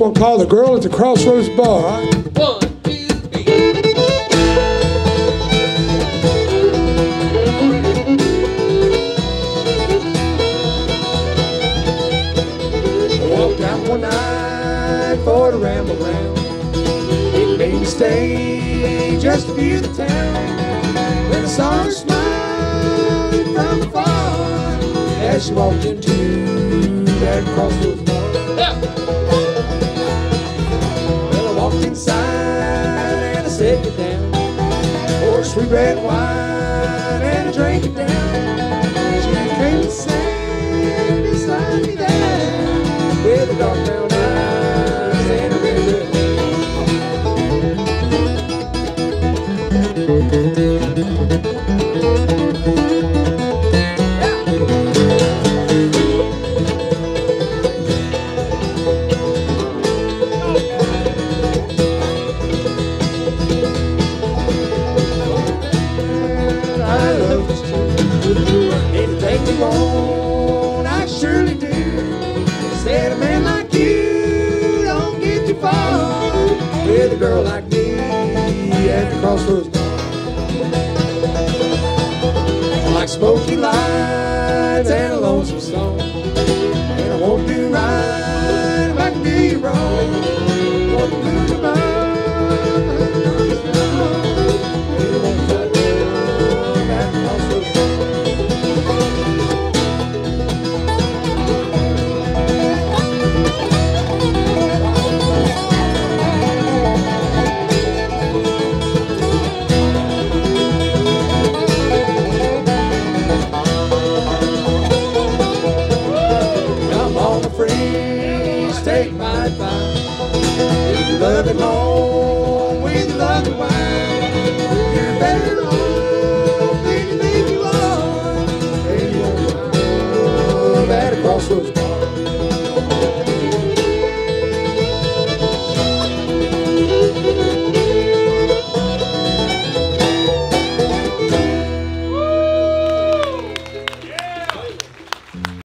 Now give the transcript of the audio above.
one called The Girl at the Crossroads Bar. One, two, three. Walked down one night for to ramble around. Didn't mean to stay just to view the town. When I saw her smile from afar as she walked into that crossroads Walked inside and I sat it down. Poured sweet red wine and I drank it down. She came to sit beside me there with the dark brown eyes and a red lip. You I surely do. Said a man like you don't get too far with a girl like me at the crossroads. Like smoky take my advice. If you love it long